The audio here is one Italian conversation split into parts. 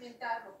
experimentarlo.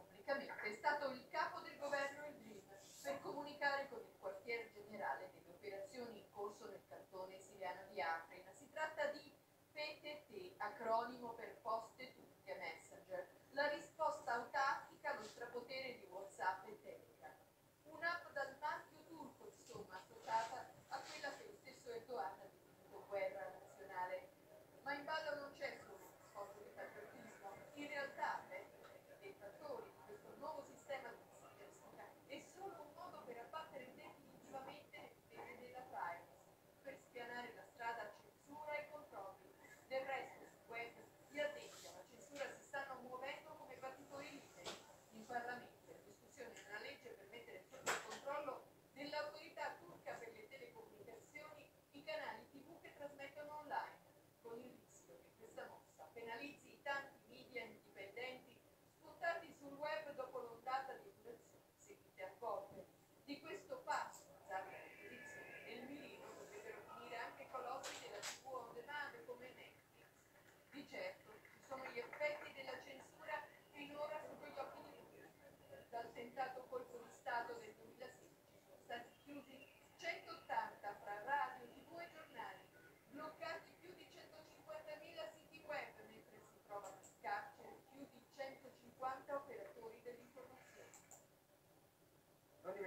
No, ni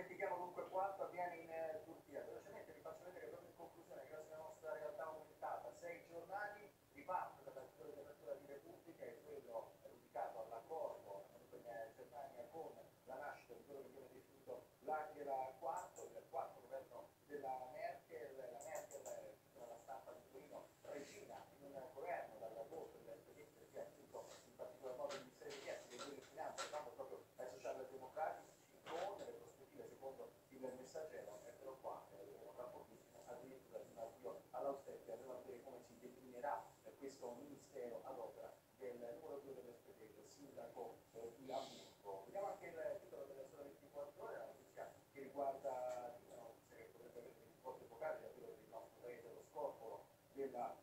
questo ministero ad opera del numero 2 del il sindaco di Amburgo. Vediamo anche il titolo della sua 24 ore, la notizia che riguarda, diciamo, che potrebbe avere un rapporto epocale da del nostro paese, lo scorporo della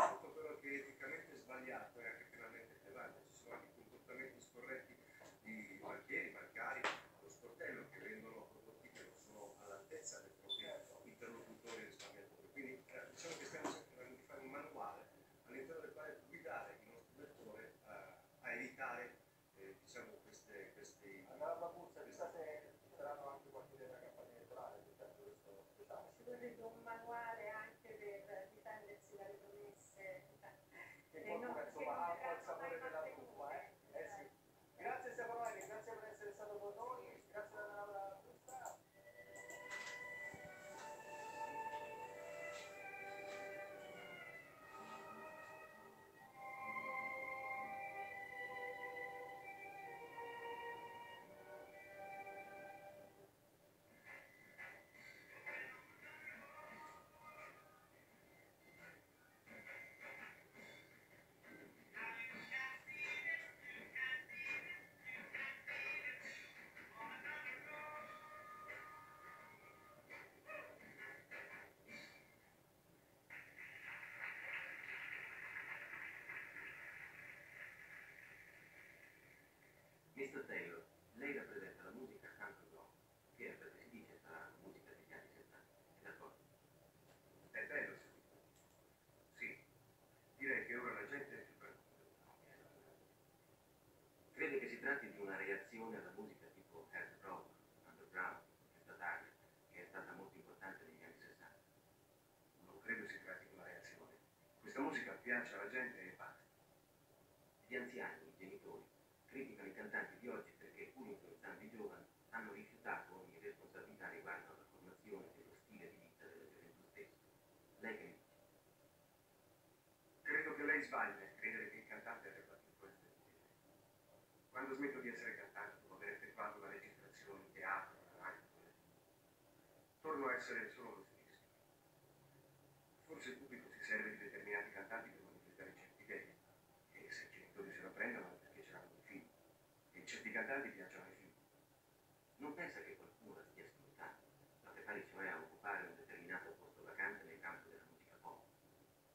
Essa Taylor, lei rappresenta la musica country rock, che per si dice sarà la musica degli anni 70. È d'accordo? È bello, sì. Direi che ora la gente è più preoccupata. Crede che si tratti di una reazione alla musica tipo Head Rock, Underground, che che è stata molto importante negli anni 60. Non credo si tratti di una reazione. Questa musica piace alla gente e basta. Gli anziani criticano i cantanti di oggi perché, pur influenzando i giovani, hanno rifiutato ogni responsabilità riguardo alla formazione dello stile di vita della gioventù stessa. Lei che ne dice? Credo che lei sbagli nel credere che il cantante abbia fatto influenza di genere. Quando smetto di essere cantante, dopo aver effettuato la registrazione in teatro, alla radio, torno a essere solo lo stesso. Forse il pubblico si serve di determinati cantanti per manifestare certi idee, e se i genitori se lo prendono è perché ce l'hanno i figli. Cantanti piacciono ai figli. Non pensa che qualcuno stia sfruttando, la prepari cioè a occupare un determinato posto vacante nel campo della musica pop.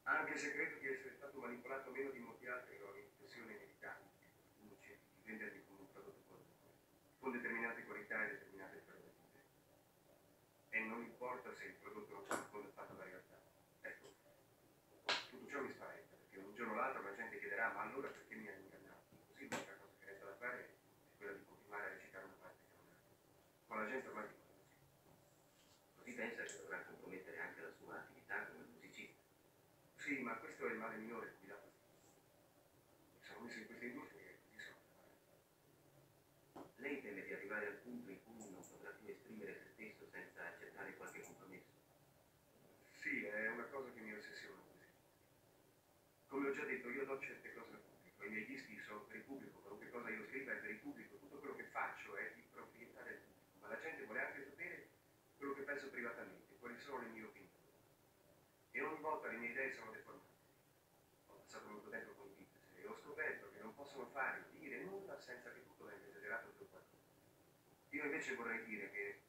Anche se credo di essere stato manipolato meno di molti altri, ho l'impressione inevitabile cerchi di vendermi come un prodotto qualunque, con determinate qualità e determinate prerogative. E non importa se il prodotto non corrisponde affatto alla realtà. Ecco, tutto ciò mi spaventa, perché un giorno o l'altro la gente chiederà, ma allora perché mi hanno ingannato? Così l'unica cosa che resta da fare è quella di continuare a recitare una parte che non è. Ma la gente ormai dice così. Così pensa che dovrà compromettere anche la sua attività come musicista. Sì, ma questo è il male minore fastidio. Mi sono messo in questa industria e così sono. Lei teme di arrivare al punto in cui non potrà più esprimere se stesso senza accettare qualche compromesso. Sì, è una cosa che mi ossessiona così. Come ho già detto, io do certe cose al pubblico, i miei dischi sono per il pubblico, qualunque cosa io scriva è per il pubblico, tutto quello che faccio è di proprietà del pubblico, ma la gente vuole anche sapere quello che penso privatamente, quali sono le mie opinioni. E ogni volta le mie idee sono deformate. Ho passato molto tempo con Beatles e ho scoperto che non possono fare, dire nulla senza che tutto venga esagerato per qualcuno. Io invece vorrei dire che,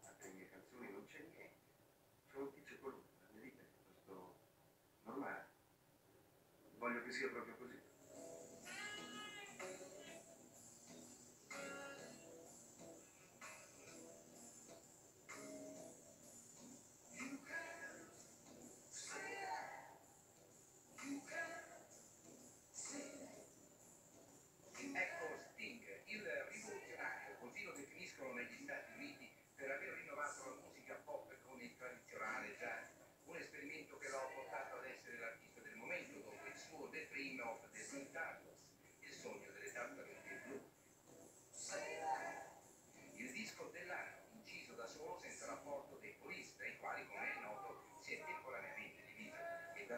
a parte le mie canzoni, non c'è niente. Sono un tizio qualunque, la mia vita è piuttosto normale. Voglio che sia proprio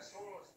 E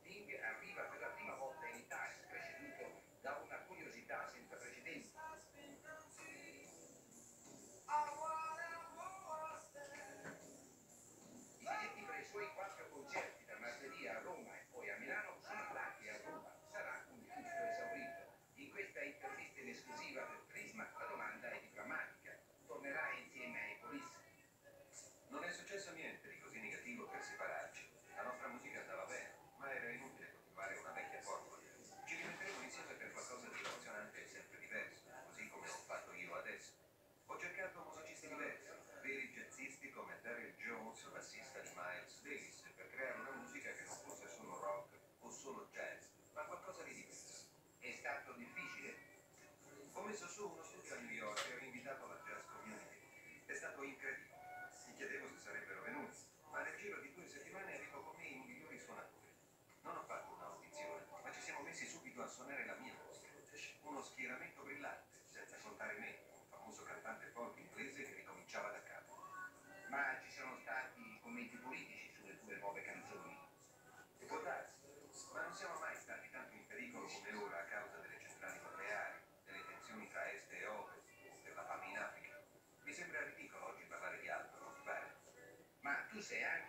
suonare la mia musica. Uno schieramento brillante, senza contare me, un famoso cantante folk inglese che ricominciava da capo. Ma ci sono stati commenti politici sulle tue nuove canzoni? E può darsi, ma non siamo mai stati tanto in pericolo come ora a causa delle centrali nucleari, delle tensioni tra est e ovest, per la fame in Africa. Mi sembra ridicolo oggi parlare di altro, non ti pare? Ma tu sei anche